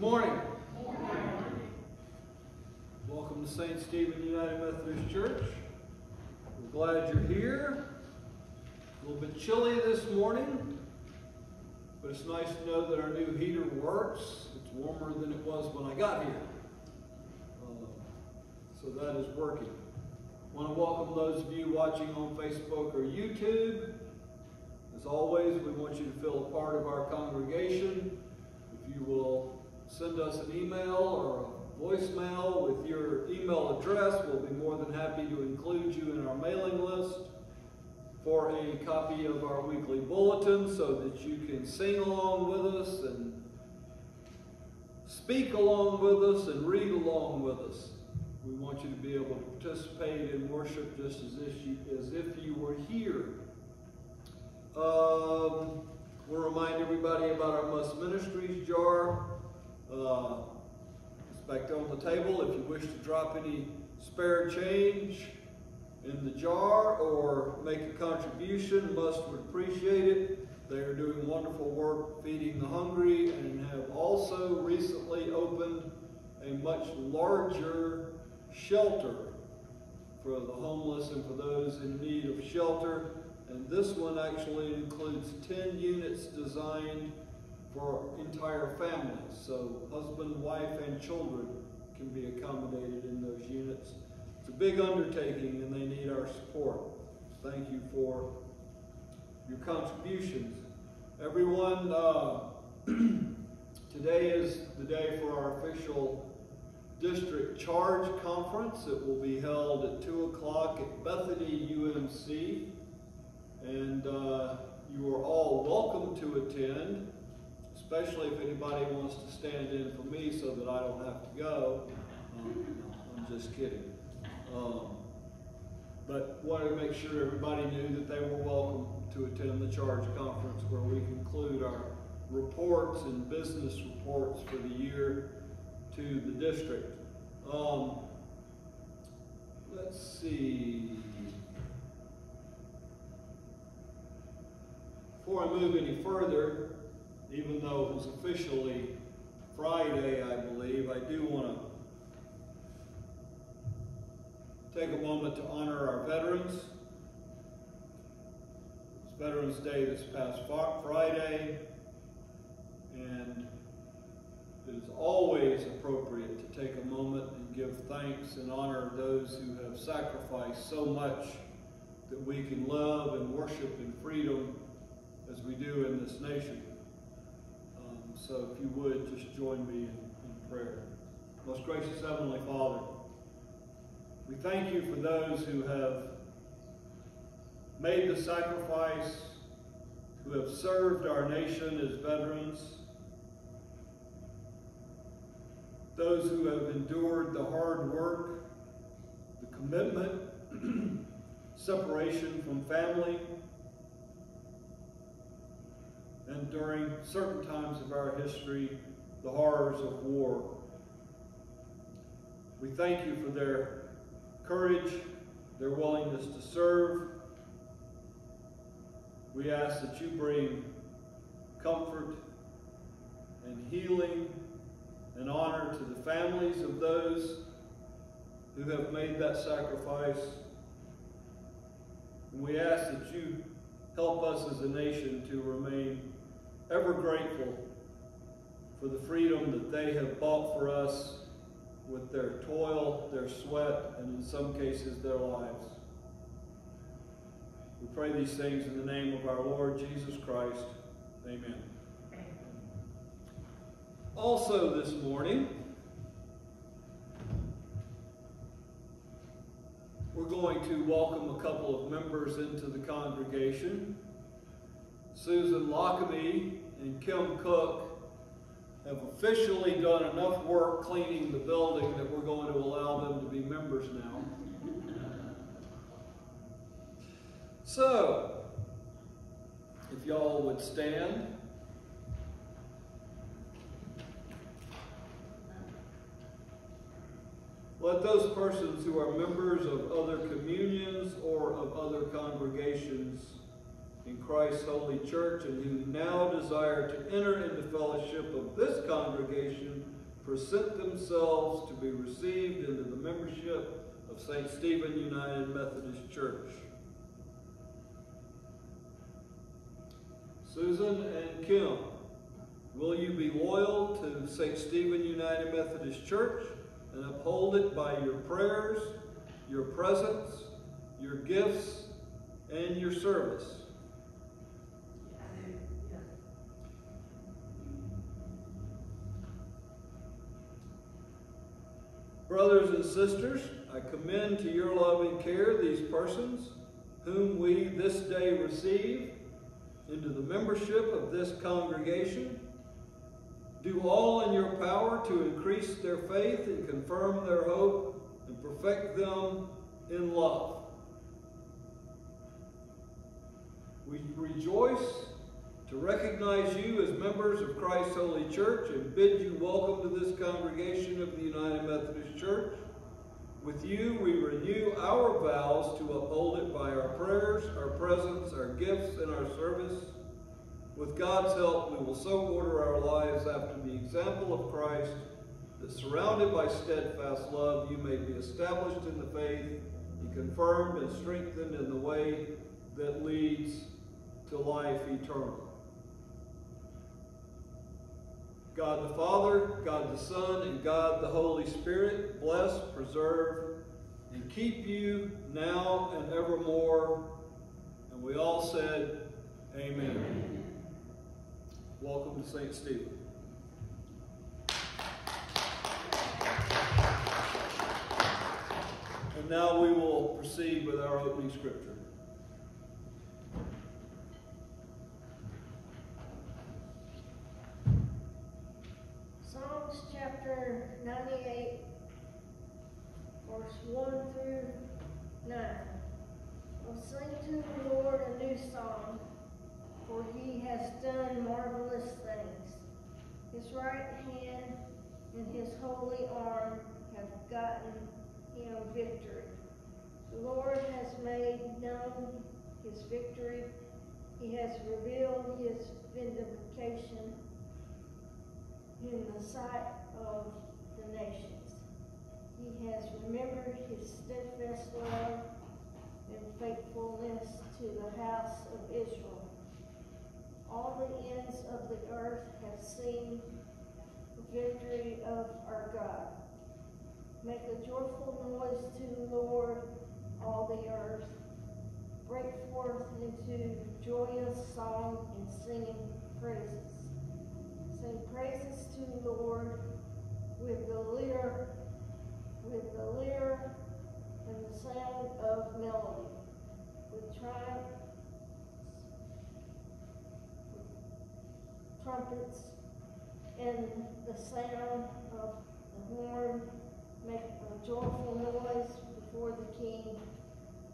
Good morning. Welcome to St. Stephen United Methodist Church. We're glad you're here. A little bit chilly this morning, but it's nice to know that our new heater works. It's warmer than it was when I got here. Uh, so that is working. I want to welcome those of you watching on Facebook or YouTube. As always, we want you to feel a part of our congregation. If you will send us an email or a voicemail with your email address, we'll be more than happy to include you in our mailing list for a copy of our weekly bulletin so that you can sing along with us and speak along with us and read along with us. We want you to be able to participate in worship just as if you, as if you were here. Um, we'll remind everybody about our Must Ministries jar. Uh, it's back on the table. If you wish to drop any spare change in the jar or make a contribution, Must would appreciate it. They are doing wonderful work feeding the hungry and have also recently opened a much larger shelter for the homeless and for those in need of shelter. And this one actually includes 10 units designed for entire families. So husband, wife, and children can be accommodated in those units. It's a big undertaking and they need our support. Thank you for your contributions. Everyone, uh, today is the day for our official district charge conference. It will be held at 2 o'clock at Bethany UMC. And uh, you are all welcome to attend, especially if anybody wants to stand in for me so that I don't have to go. Um, I'm just kidding. Um, but wanted to make sure everybody knew that they were welcome to attend the charge conference where we conclude our reports and business reports for the year to the district. Um, let's see. Before I move any further, even though it was officially Friday, I believe, I do want to take a moment to honor our veterans. It's Veterans Day this past Friday, and it is always appropriate to take a moment and give thanks and honor those who have sacrificed so much that we can love and worship in freedom as we do in this nation. So if you would, just join me in, in prayer. Most gracious Heavenly Father, we thank you for those who have made the sacrifice, who have served our nation as veterans, those who have endured the hard work, the commitment, separation from family, and during certain times of our history, the horrors of war. We thank you for their courage, their willingness to serve. We ask that you bring comfort and healing and honor to the families of those who have made that sacrifice. And we ask that you help us as a nation to remain ever grateful for the freedom that they have bought for us with their toil, their sweat, and in some cases their lives. We pray these things in the name of our Lord Jesus Christ. Amen. Also this morning, we're going to welcome a couple of members into the congregation. Susan Lockamy and Kim Cook have officially done enough work cleaning the building that we're going to allow them to be members now. So, if y'all would stand. Let those persons who are members of other communions or of other congregations in Christ's holy church and who now desire to enter into fellowship of this congregation present themselves to be received into the membership of St. Stephen United Methodist Church. Susan and Kim, will you be loyal to St. Stephen United Methodist Church and uphold it by your prayers, your presence, your gifts, and your service? Brothers and sisters, I commend to your loving care these persons whom we this day receive into the membership of this congregation. Do all in your power to increase their faith and confirm their hope and perfect them in love. We rejoice to recognize you as members of Christ's Holy Church and bid you welcome to this congregation of the United Methodist Church. With you, we renew our vows to uphold it by our prayers, our presence, our gifts, and our service. With God's help, we will so order our lives after the example of Christ that surrounded by steadfast love, you may be established in the faith, be confirmed and strengthened in the way that leads to life eternal. God the Father, God the Son, and God the Holy Spirit bless, preserve, and keep you now and evermore. And we all said, Amen. Amen. Welcome to St. Stephen. And now we will proceed with our opening scripture. Done marvelous things. His right hand and his holy arm have gotten him victory. The Lord has made known his victory. He has revealed his vindication in the sight of the nations. He has remembered his steadfast love and faithfulness to the house of Israel. All the ends of the earth have seen the victory of our God. Make a joyful noise to the Lord, all the earth. Break forth into joyous song and singing praises. Sing praises to the Lord with the lyre, with the lyre and the sound of melody, with triumph trumpets and the sound of the horn make a joyful noise before the King,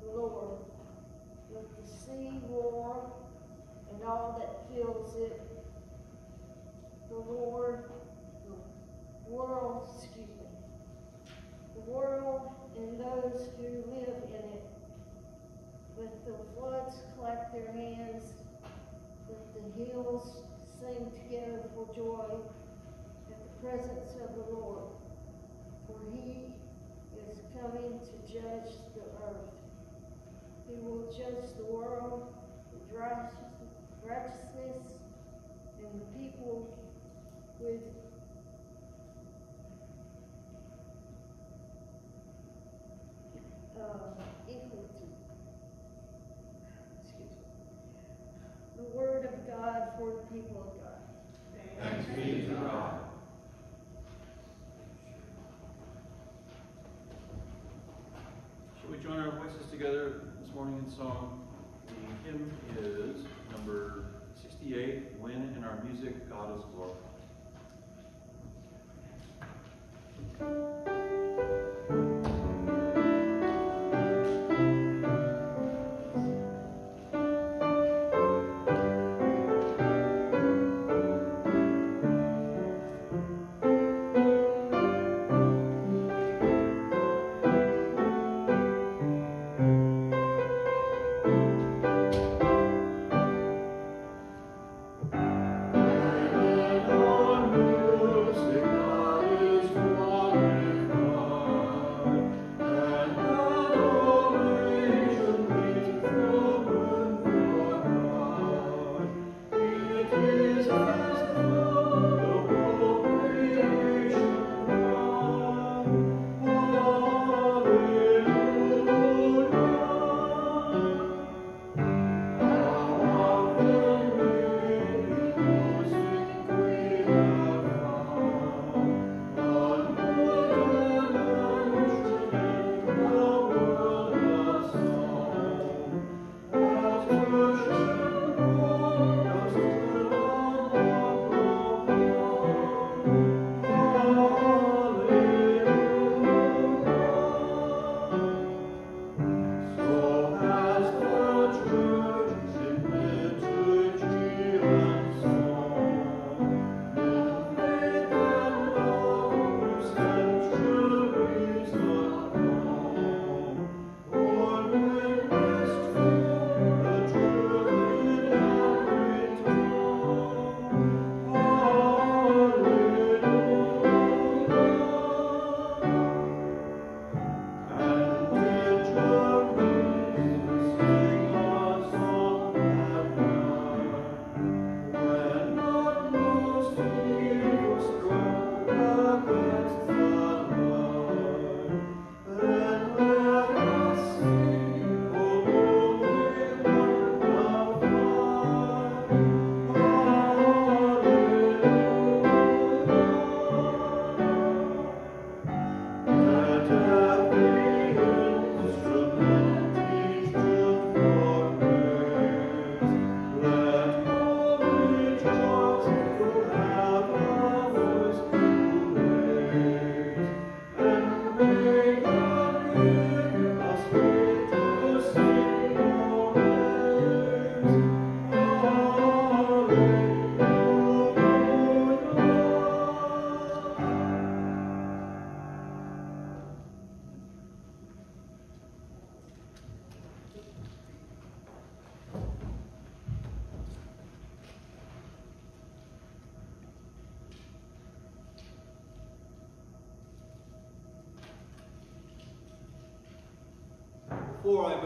the Lord. Let the sea roar and all that fills it. The Lord, world, excuse me, the world and those who live in it. Let the floods clap their hands. Let the hills sing together for joy at the presence of the Lord, for he is coming to judge the earth. He will judge the world with righteousness and the people with uh, equity. the word of God for the people of God. Thanks be to God. Shall we join our voices together this morning in song? The hymn is number 68, When in Our Music God is Glorified.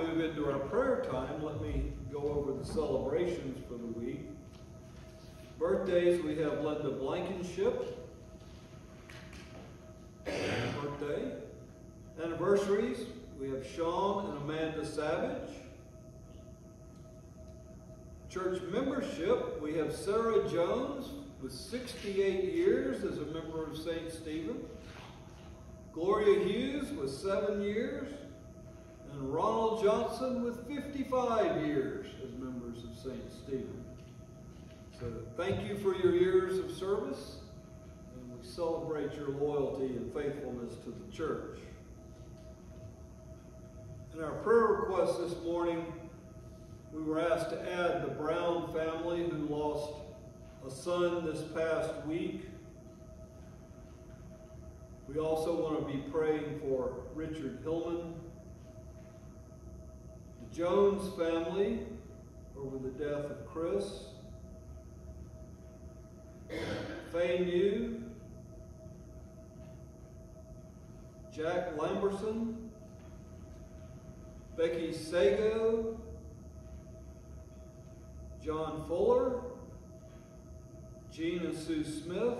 Move into our prayer time, let me go over the celebrations for the week. Birthdays, we have Linda Blankenship. Birthday. Anniversaries, we have Sean and Amanda Savage. Church membership, we have Sarah Jones with 68 years as a member of St. Stephen. Gloria Hughes with seven years. Ronald Johnson with 55 years as members of St. Stephen. So thank you for your years of service. And we celebrate your loyalty and faithfulness to the church. In our prayer request this morning, we were asked to add the Brown family who lost a son this past week. We also want to be praying for Richard Hillman, Jones family over the death of Chris, Faye New, Jack Lamberson, Becky Sago, John Fuller, Gina Sue Smith,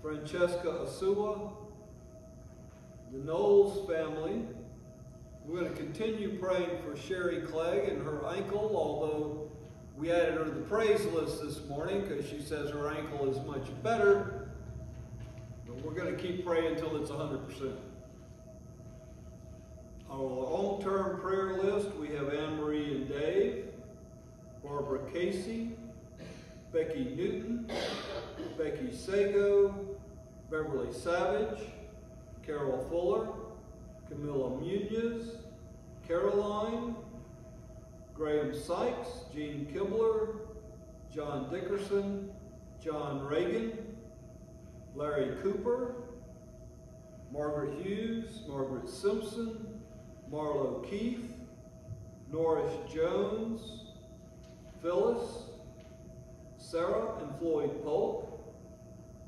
Francesca Asua, the Knowles family. We're going to continue praying for Sherry Clegg and her ankle, although we added her to the praise list this morning because she says her ankle is much better. But we're going to keep praying until it's 100%. Our long-term prayer list, we have Anne-Marie and Dave, Barbara Casey, Becky Newton, Becky Sago, Beverly Savage, Carol Fuller, Camilla Muniz, Caroline, Graham Sykes, Gene Kibler, John Dickerson, John Reagan, Larry Cooper, Margaret Hughes, Margaret Simpson, Marlo Keith, Norris Jones, Phyllis, Sarah and Floyd Polk,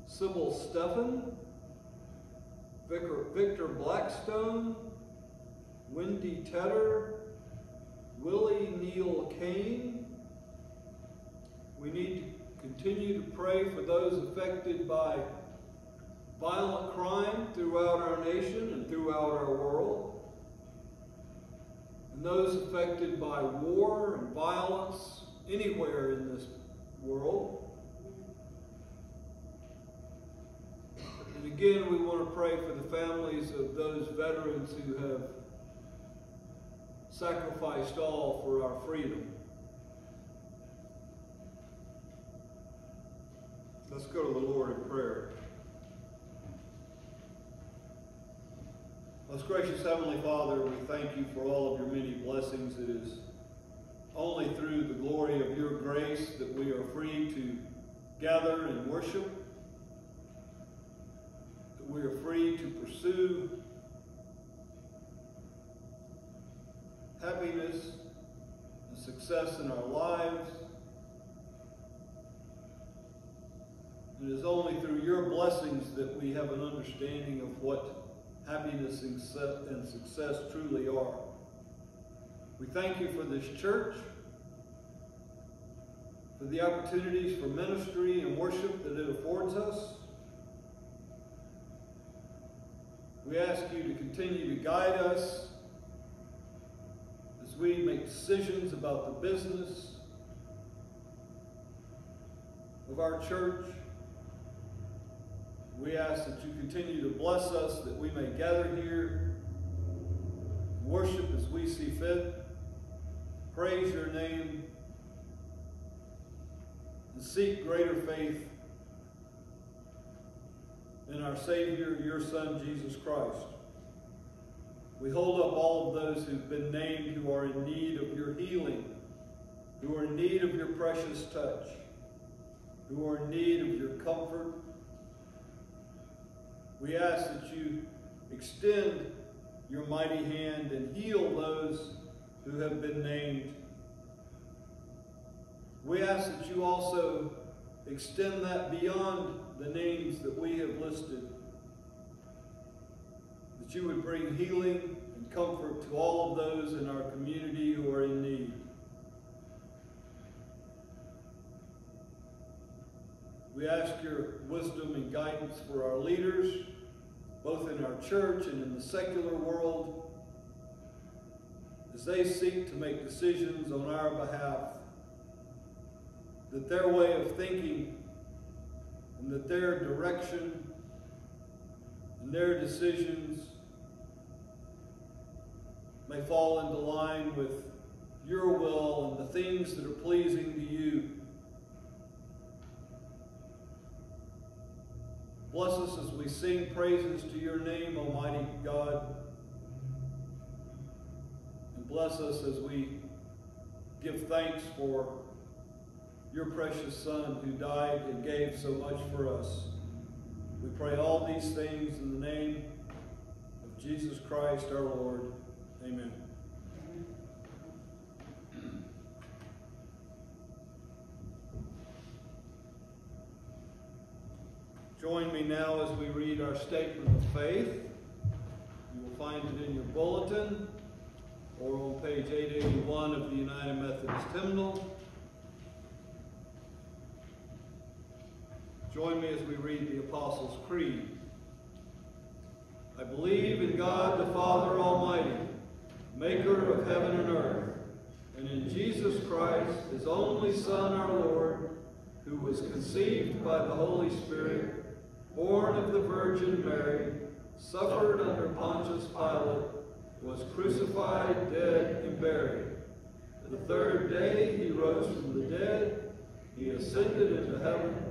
Sybil Steffen, Victor, Victor Blackstone, Wendy Tedder, Willie Neal Kane. We need to continue to pray for those affected by violent crime throughout our nation and throughout our world. And those affected by war and violence anywhere in this world. And again, we want to pray for the families of those veterans who have sacrificed all for our freedom. Let's go to the Lord in prayer. Most gracious Heavenly Father, we thank you for all of your many blessings. It is only through the glory of your grace that we are free to gather and worship, we are free to pursue happiness and success in our lives. It is only through your blessings that we have an understanding of what happiness and success truly are. We thank you for this church, for the opportunities for ministry and worship that it affords us. We ask you to continue to guide us as we make decisions about the business of our church. We ask that you continue to bless us that we may gather here, worship as we see fit, praise your name, and seek greater faith in our Savior, your Son, Jesus Christ. We hold up all of those who've been named who are in need of your healing, who are in need of your precious touch, who are in need of your comfort. We ask that you extend your mighty hand and heal those who have been named. We ask that you also extend that beyond the names that we have listed. That you would bring healing and comfort to all of those in our community who are in need. We ask your wisdom and guidance for our leaders, both in our church and in the secular world, as they seek to make decisions on our behalf, that their way of thinking and that their direction and their decisions may fall into line with your will and the things that are pleasing to you. Bless us as we sing praises to your name, Almighty God. And bless us as we give thanks for your precious Son who died and gave so much for us. We pray all these things in the name of Jesus Christ our Lord. Amen. Join me now as we read our statement of faith. You will find it in your bulletin or on page 881 of the United Methodist Hymnal. Join me as we read the Apostles' Creed. I believe in God the Father Almighty, maker of heaven and earth, and in Jesus Christ, his only Son, our Lord, who was conceived by the Holy Spirit, born of the Virgin Mary, suffered under Pontius Pilate, was crucified, dead, and buried. The third day he rose from the dead, he ascended into heaven,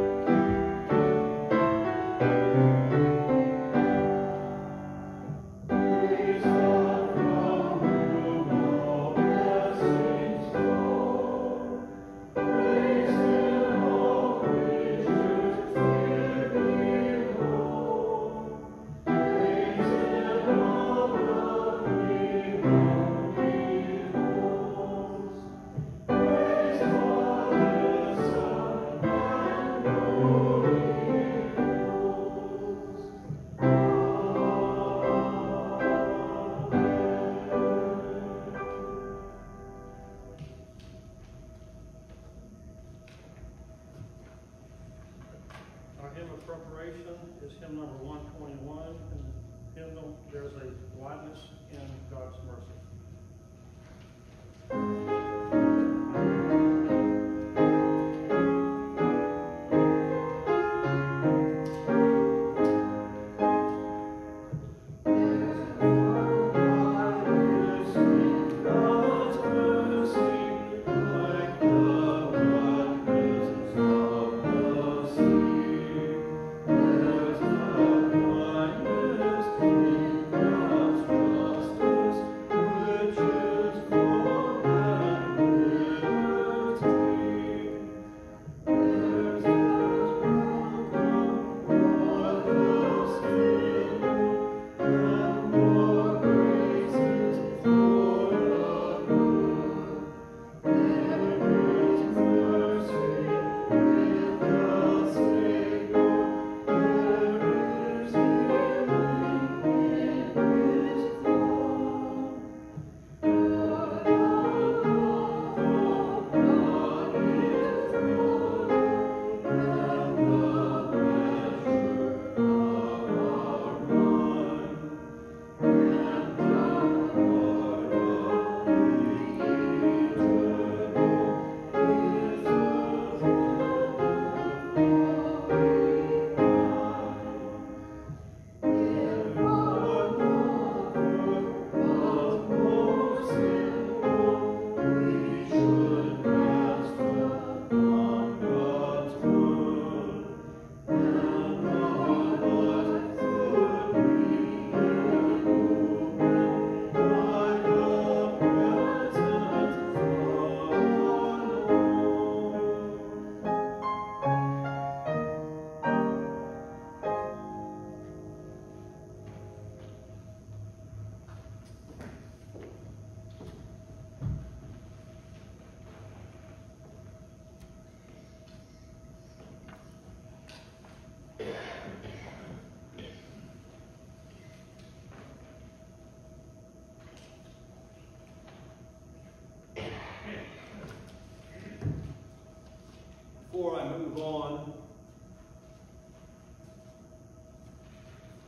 on.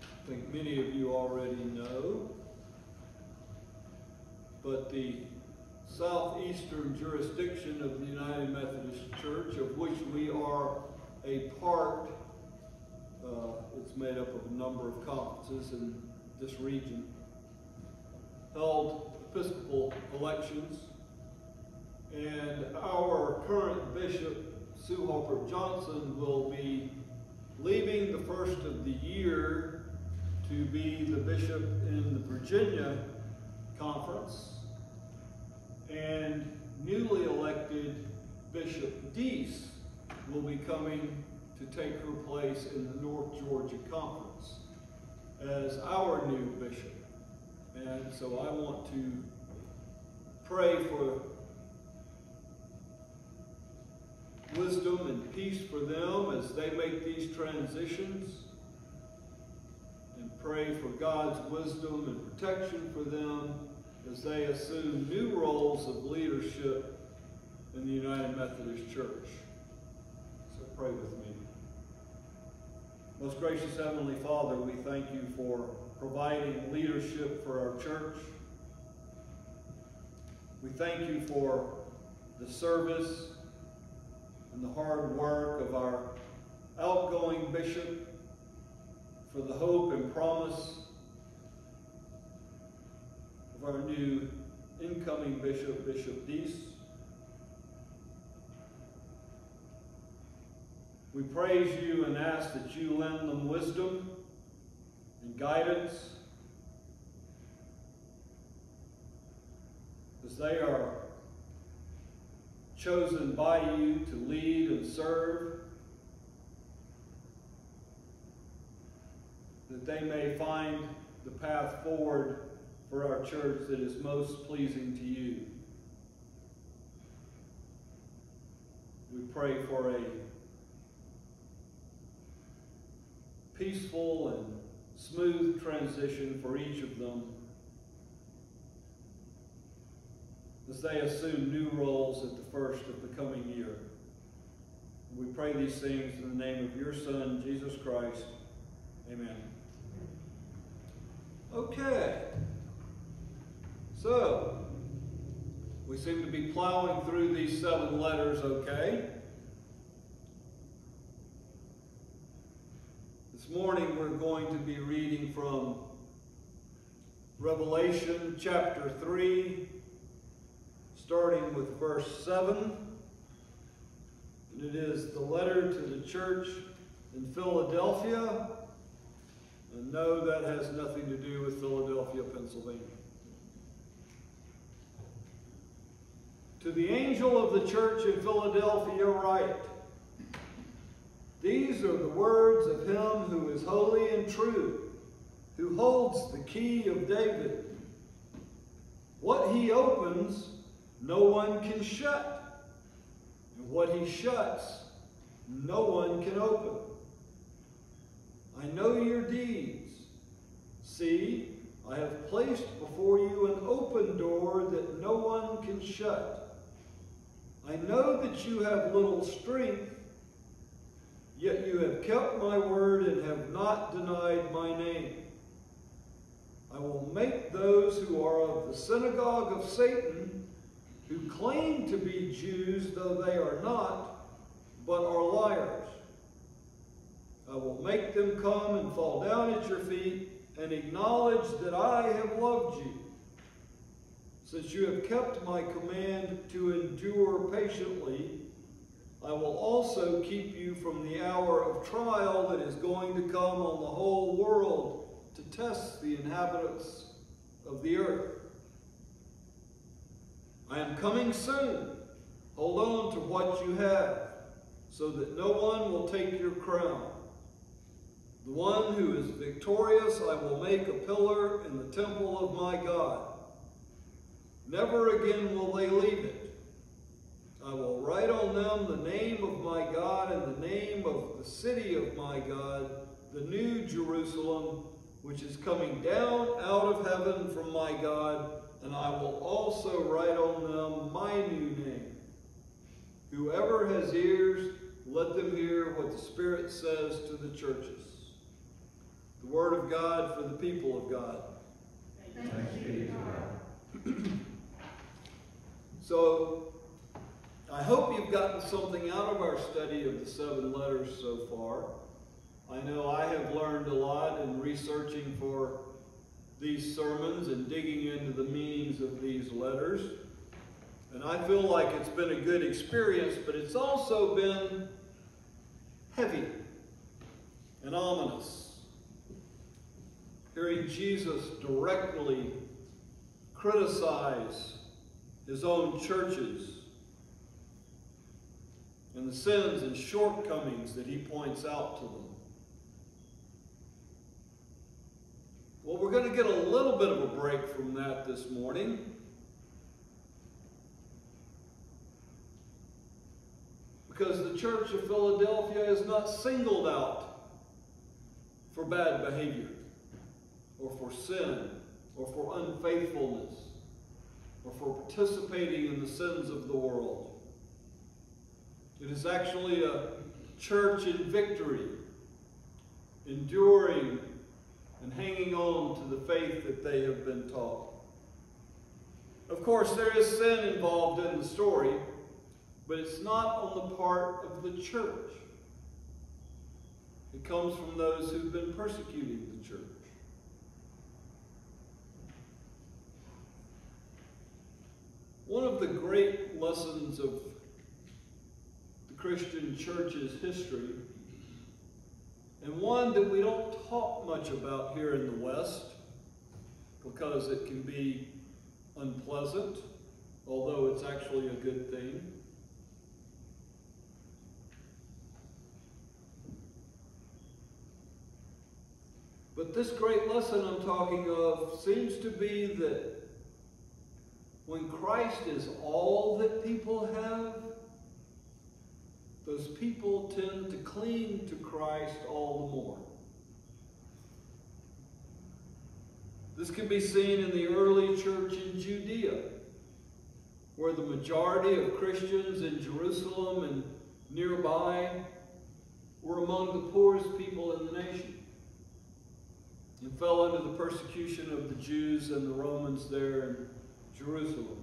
I think many of you already know, but the southeastern jurisdiction of the United Methodist Church, of which we are a part, uh, it's made up of a number of conferences in this region, held Episcopal elections, and our current bishop Sue Haupert-Johnson, will be leaving the first of the year to be the bishop in the Virginia conference. And newly elected Bishop Dease will be coming to take her place in the North Georgia Conference as our new bishop. And so I want to pray for wisdom and peace for them as they make these transitions. And pray for God's wisdom and protection for them as they assume new roles of leadership in the United Methodist Church. So pray with me. Most gracious Heavenly Father, we thank you for providing leadership for our church. We thank you for the service and the hard work of our outgoing bishop, for the hope and promise of our new incoming bishop, Bishop Dease. We praise you and ask that you lend them wisdom and guidance as they are chosen by you to lead and serve, that they may find the path forward for our church that is most pleasing to you. We pray for a peaceful and smooth transition for each of them as they assume new roles at the first of the coming year. We pray these things in the name of your Son, Jesus Christ. Amen. Okay. So, we seem to be plowing through these seven letters okay. This morning we're going to be reading from Revelation chapter 3, starting with verse 7. And it is the letter to the church in Philadelphia. And no, that has nothing to do with Philadelphia, Pennsylvania. To the angel of the church in Philadelphia, write These are the words of him who is holy and true, who holds the key of David. What he opens, no one can shut, and what he shuts, no one can open. I know your deeds. See, I have placed before you an open door that no one can shut. I know that you have little strength, yet you have kept my word and have not denied my name. I will make those who are of the synagogue of Satan, who claim to be Jews, though they are not, but are liars. I will make them come and fall down at your feet and acknowledge that I have loved you. Since you have kept my command to endure patiently, I will also keep you from the hour of trial that is going to come on the whole world to test the inhabitants of the earth. I am coming soon. Hold on to what you have, so that no one will take your crown. The one who is victorious I will make a pillar in the temple of my God. Never again will they leave it. I will write on them the name of my God and the name of the city of my God, the new Jerusalem, which is coming down out of heaven from my God, and I will also write on them my new name. Whoever has ears, let them hear what the Spirit says to the churches. the Word of God for the people of God. Thanks be to God. So, I hope you've gotten something out of our study of the seven letters so far. I know I have learned a lot in researching for these sermons and digging into the meanings of these letters. And I feel like it's been a good experience, but it's also been heavy and ominous. Hearing Jesus directly criticize his own churches and the sins and shortcomings that he points out to them. Well, we're going to get a little bit of a break from that this morning. Because the Church of Philadelphia is not singled out for bad behavior, or for sin, or for unfaithfulness, or for participating in the sins of the world. It is actually a church in victory, enduring and hanging on to the faith that they have been taught. Of course, there is sin involved in the story, but it's not on the part of the church. It comes from those who've been persecuting the church. One of the great lessons of the Christian church's history, and one that we don't talk much about here in the West because it can be unpleasant, although it's actually a good thing. But this great lesson I'm talking of seems to be that when Christ is all that people have, those people tend to cling to Christ all the more. This can be seen in the early church in Judea, where the majority of Christians in Jerusalem and nearby were among the poorest people in the nation and fell under the persecution of the Jews and the Romans there in Jerusalem.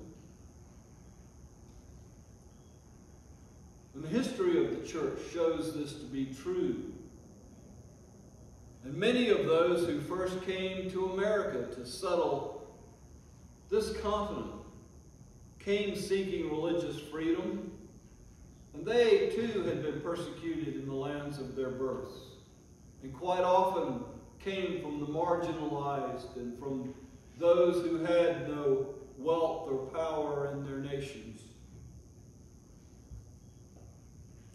And the history of the church shows this to be true. And many of those who first came to America to settle this continent came seeking religious freedom, and they too had been persecuted in the lands of their birth, and quite often came from the marginalized and from those who had no wealth or power in their nations.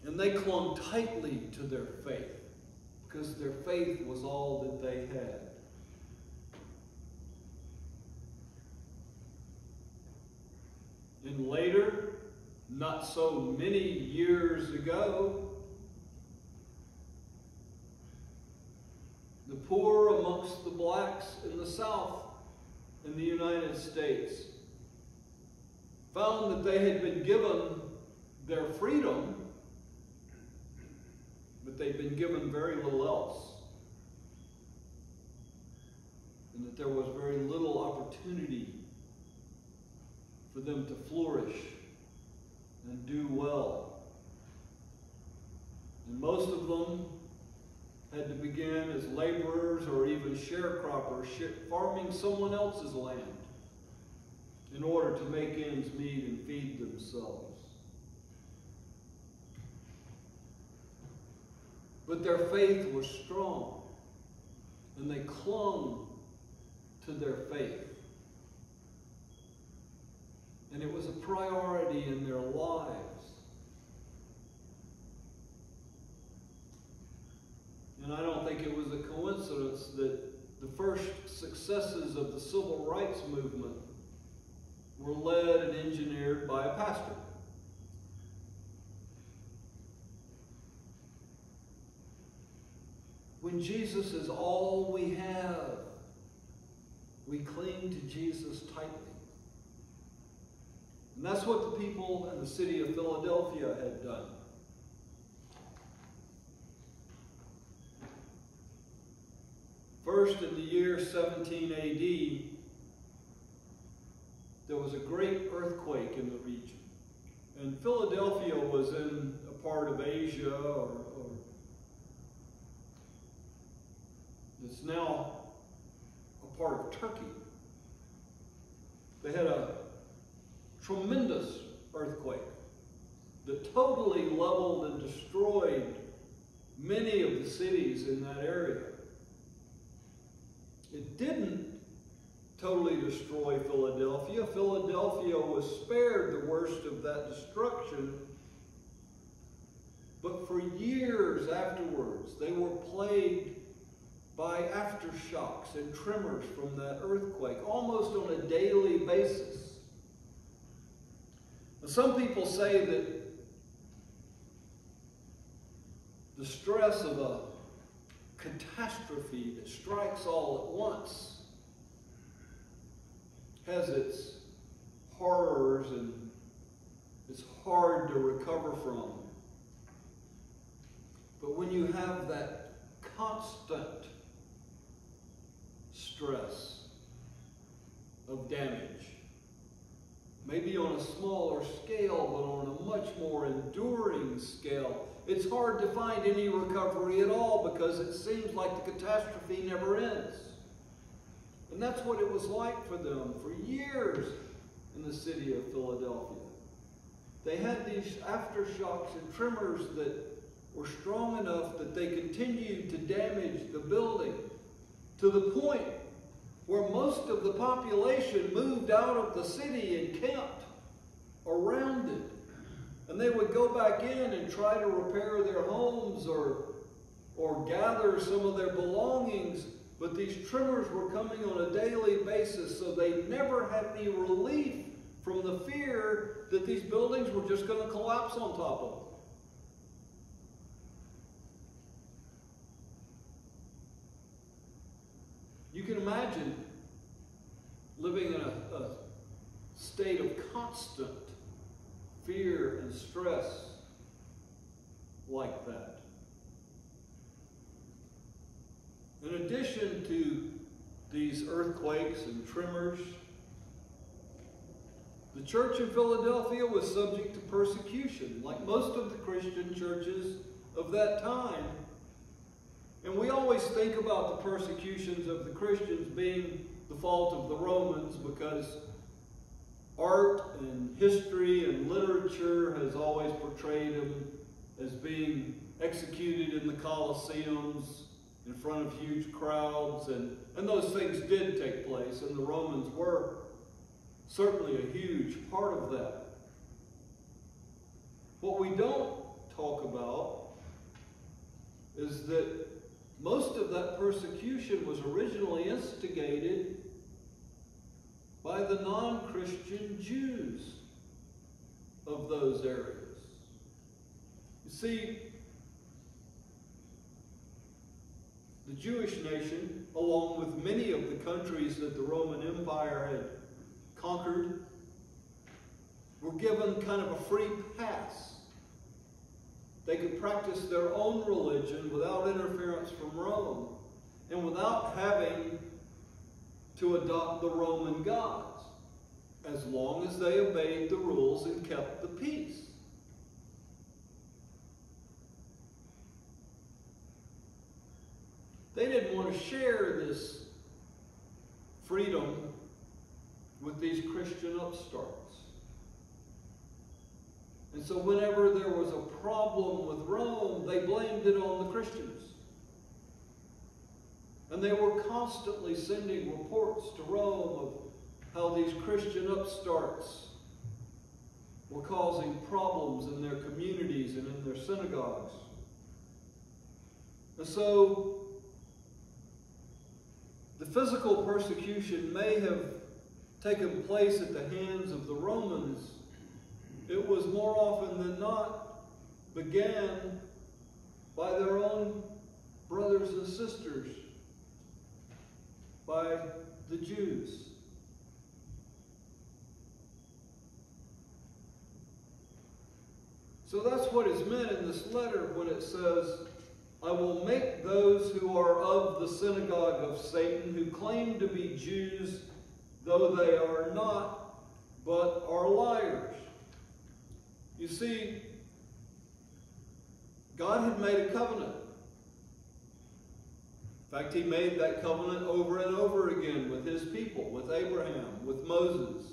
And they clung tightly to their faith because their faith was all that they had. And later, not so many years ago, the poor amongst the blacks in the South in the United States found that they had been given their freedom, but they'd been given very little else. And that there was very little opportunity for them to flourish and do well. And most of them had to begin as laborers or even sharecroppers, farming someone else's land in order to make ends meet and feed themselves. But their faith was strong, and they clung to their faith. And it was a priority in their lives. And I don't think it was a coincidence that the first successes of the civil rights movement were led and engineered by a pastor. When Jesus is all we have, we cling to Jesus tightly. And that's what the people in the city of Philadelphia had done. First, in the year 17 AD, there was a great earthquake in the region. And Philadelphia was in a part of Asia or, it's now a part of Turkey. They had a tremendous earthquake that totally leveled and destroyed many of the cities in that area. It didn't totally destroy Philadelphia. Philadelphia was spared the worst of that destruction. But for years afterwards, they were plagued by aftershocks and tremors from that earthquake, almost on a daily basis. Some people say that the stress of a catastrophe that strikes all at once has its horrors and it's hard to recover from. But when you have that constant stress of damage, maybe on a smaller scale, but on a much more enduring scale, it's hard to find any recovery at all because it seems like the catastrophe never ends. And that's what it was like for them for years in the city of Philadelphia. They had these aftershocks and tremors that were strong enough that they continued to damage the building to the point where most of the population moved out of the city and camped around it. And they would go back in and try to repair their homes or, or gather some of their belongings. But these tremors were coming on a daily basis, so they never had any relief from the fear that these buildings were just going to collapse on top of them. You can imagine living in a, a state of constant fear and stress like that. In addition to these earthquakes and tremors, the church in Philadelphia was subject to persecution, like most of the Christian churches of that time. And we always think about the persecutions of the Christians being the fault of the Romans because art and history and literature has always portrayed them as being executed in the Colosseums in front of huge crowds. And, and those things did take place, and the Romans were certainly a huge part of that. What we don't talk about is that most of that persecution was originally instigated by the non Christian Jews of those areas. You see, the Jewish nation, along with many of the countries that the Roman Empire had conquered, were given kind of a free pass. They could practice their own religion without interference from Rome and without having to adopt the Roman gods, as long as they obeyed the rules and kept the peace. They didn't want to share this freedom with these Christian upstarts. And so, whenever there was a problem with Rome, they blamed it on the Christians. And they were constantly sending reports to Rome of how these Christian upstarts were causing problems in their communities and in their synagogues. And so, the physical persecution may have taken place at the hands of the Romans. It was more often than not began by their own brothers and sisters by the Jews. So that's what is meant in this letter when it says, I will make those who are of the synagogue of Satan, who claim to be Jews, though they are not, but are liars. You see, God had made a covenant. In fact, he made that covenant over and over again with his people, with Abraham, with Moses,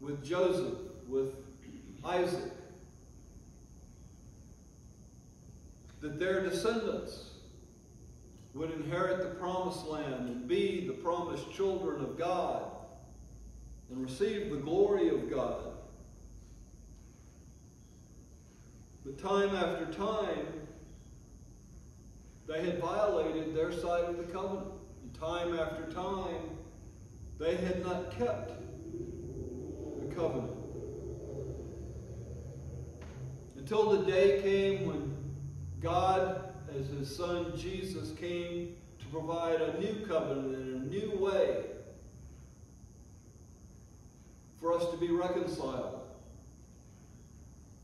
with Joseph, with Isaac. That their descendants would inherit the promised land and be the promised children of God and receive the glory of God. But time after time, they had violated their side of the covenant. And time after time, they had not kept the covenant. Until the day came when God, as his son Jesus, came to provide a new covenant in a new way for us to be reconciled.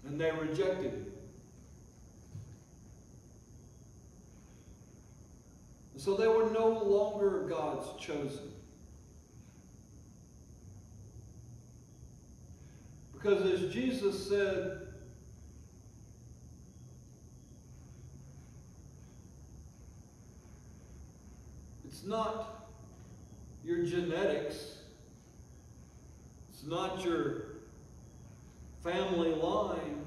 And they rejected it. So they were no longer God's chosen. Because as Jesus said, it's not your genetics, it's not your family line,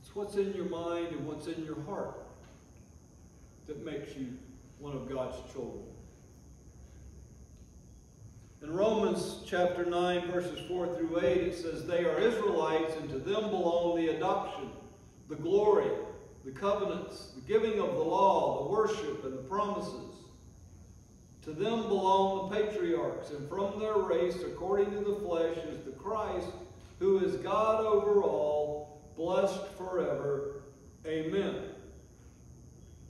it's what's in your mind and what's in your heart that makes you one of God's children. In Romans chapter 9, verses 4 through 8, it says, They are Israelites, and to them belong the adoption, the glory, the covenants, the giving of the law, the worship, and the promises. To them belong the patriarchs, and from their race, according to the flesh, is the Christ, who is God over all, blessed forever. Amen.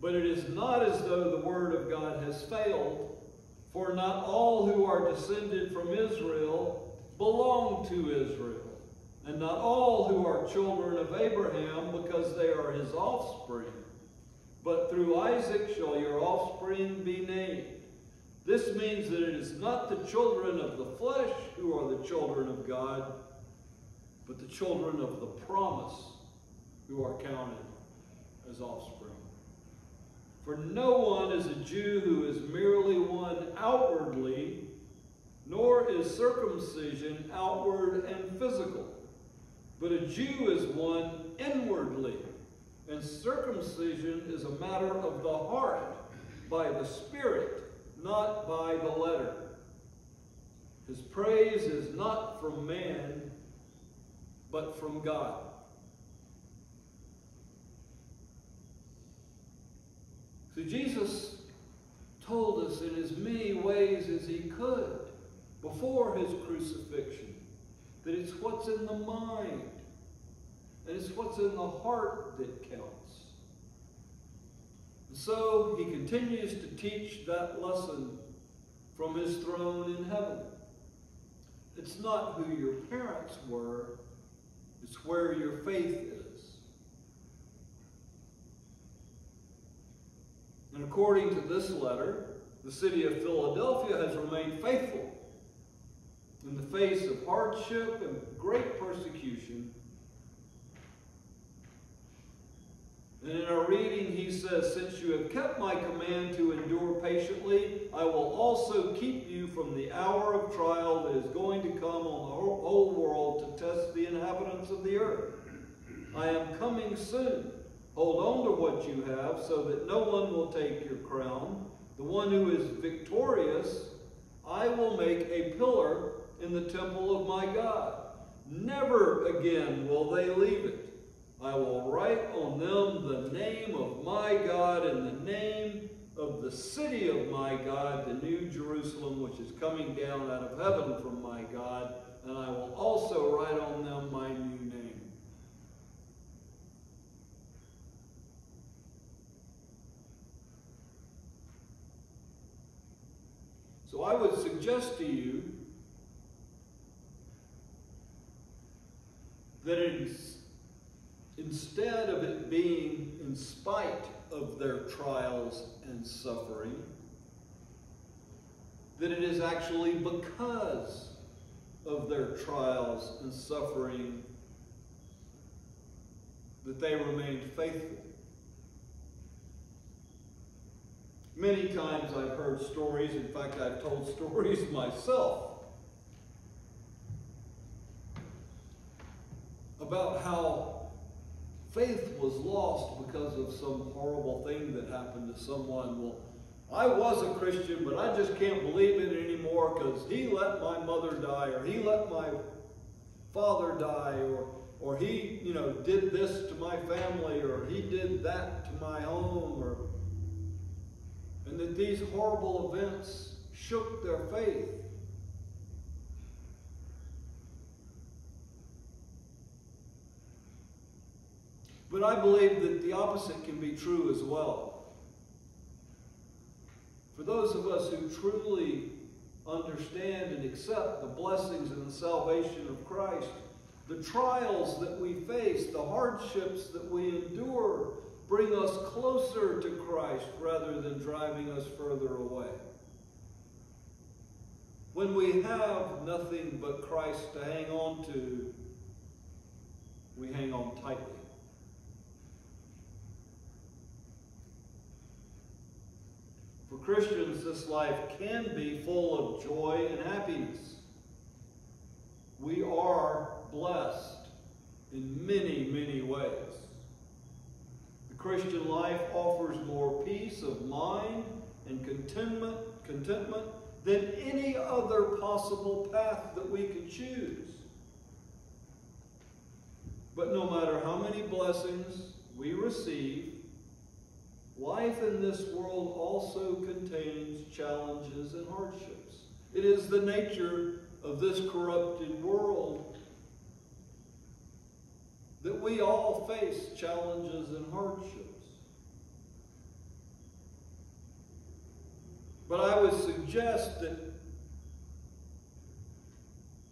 But it is not as though the word of God has failed, for not all who are descended from Israel belong to Israel, and not all who are children of Abraham because they are his offspring. But through Isaac shall your offspring be named. This means that it is not the children of the flesh who are the children of God, but the children of the promise who are counted as offspring. For no one is a Jew who is merely one outwardly, nor is circumcision outward and physical. But a Jew is one inwardly, and circumcision is a matter of the heart, by the Spirit, not by the letter. His praise is not from man, but from God. So Jesus told us in as many ways as he could before his crucifixion that it's what's in the mind and it's what's in the heart that counts. And so he continues to teach that lesson from his throne in heaven. It's not who your parents were, it's where your faith is. And according to this letter, the city of Philadelphia has remained faithful in the face of hardship and great persecution. And in our reading, he says, Since you have kept my command to endure patiently, I will also keep you from the hour of trial that is going to come on the whole world to test the inhabitants of the earth. I am coming soon. Hold on to what you have so that no one will take your crown. The one who is victorious, I will make a pillar in the temple of my God. Never again will they leave it. I will write on them the name of my God and the name of the city of my God, the new Jerusalem, which is coming down out of heaven from my God, and I will also write on them my new name. So I would suggest to you that it is instead of it being in spite of their trials and suffering, that it is actually because of their trials and suffering that they remained faithful. Many times I've heard stories, in fact, I've told stories myself, about how faith was lost because of some horrible thing that happened to someone. Well, I was a Christian, but I just can't believe in it anymore because he let my mother die, or he let my father die, or or he, you know, did this to my family, or he did that to my home, or and that these horrible events shook their faith. But I believe that the opposite can be true as well. For those of us who truly understand and accept the blessings and the salvation of Christ, the trials that we face, the hardships that we endure, bring us closer to Christ rather than driving us further away. When we have nothing but Christ to hang on to, we hang on tightly. For Christians, this life can be full of joy and happiness. We are blessed in many, many ways. The Christian life offers more peace of mind and contentment, contentment than any other possible path that we could choose. But no matter how many blessings we receive, life in this world also contains challenges and hardships. It is the nature of this corrupted world that we all face challenges and hardships. But I would suggest that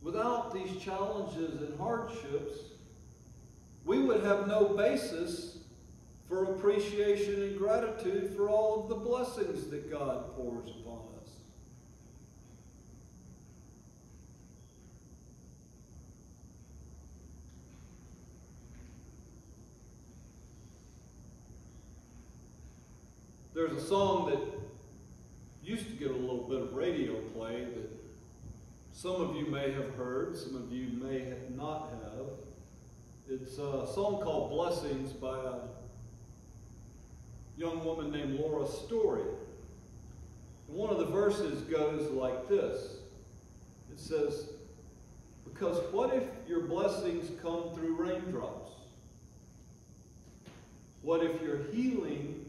without these challenges and hardships, we would have no basis for appreciation and gratitude for all of the blessings that God pours upon us. There's a song that used to get a little bit of radio play that some of you may have heard, some of you may not have. It's a song called Blessings by a young woman named Laura Story. And one of the verses goes like this It says, Because what if your blessings come through raindrops? What if your healing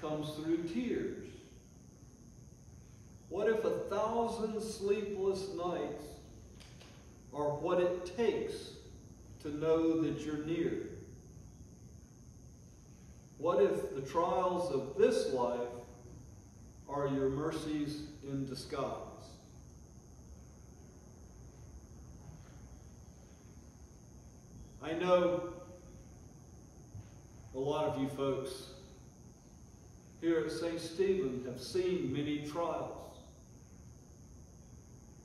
comes through tears? What if a thousand sleepless nights are what it takes to know that you're near? What if the trials of this life are your mercies in disguise? I know a lot of you folks here at St. Stephen have seen many trials.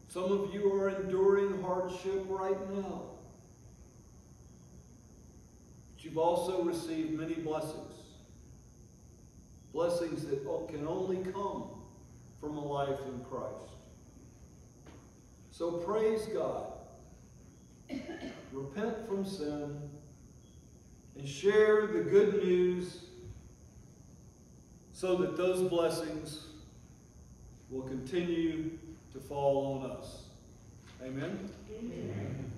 Some of you are enduring hardship right now. But you've also received many blessings. Blessings that can only come from a life in Christ. So praise God. Repent from sin and share the good news so that those blessings will continue to fall on us. Amen? Amen.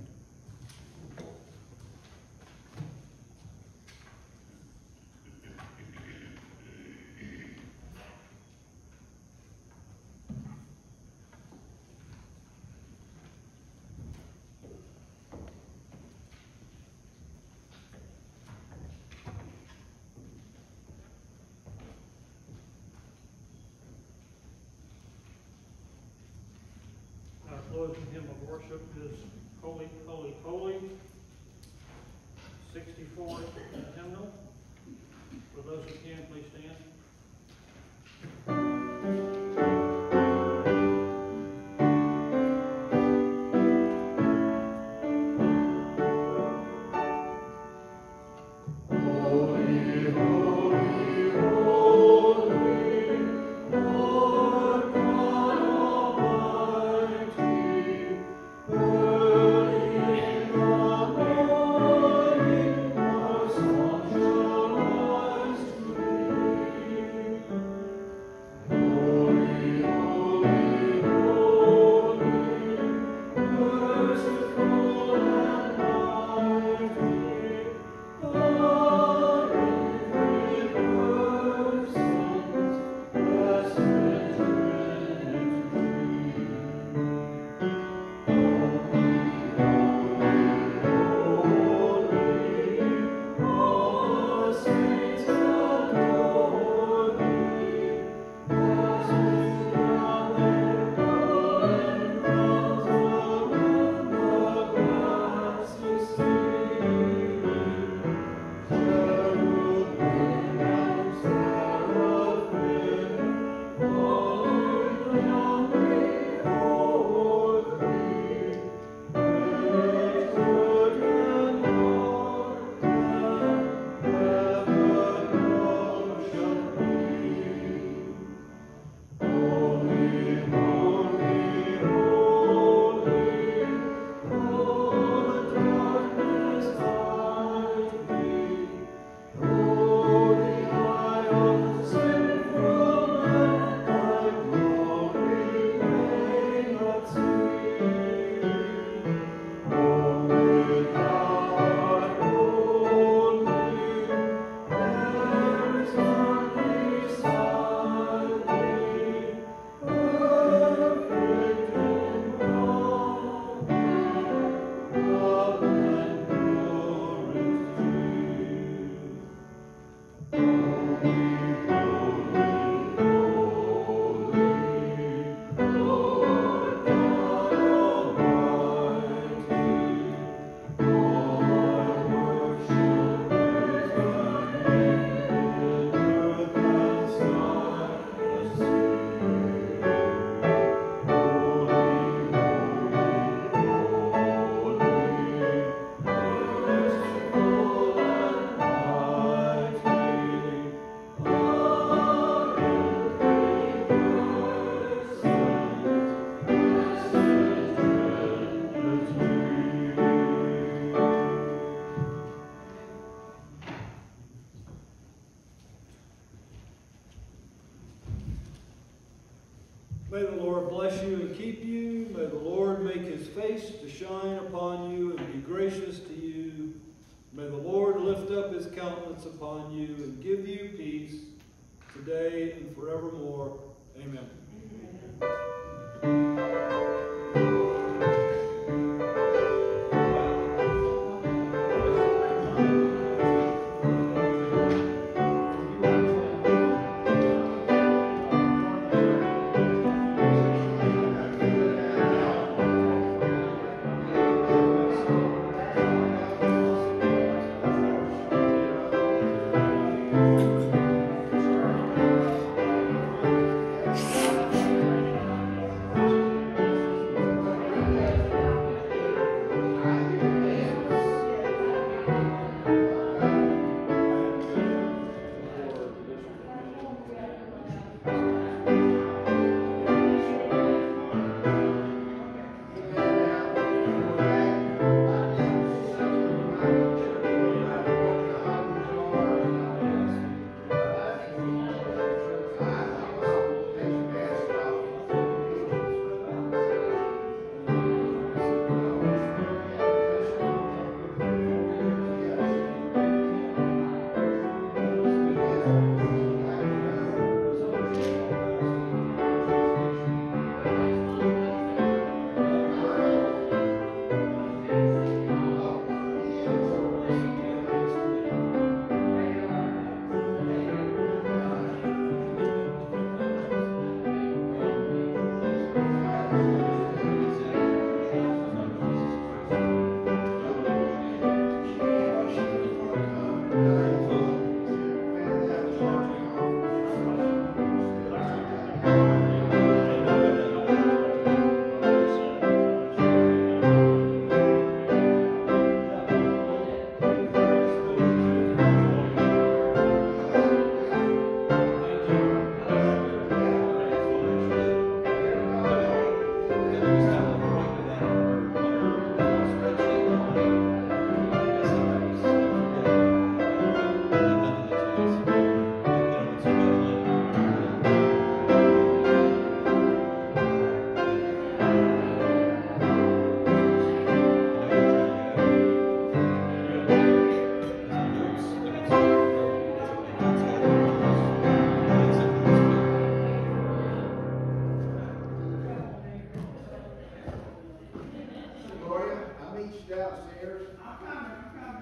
Bless you.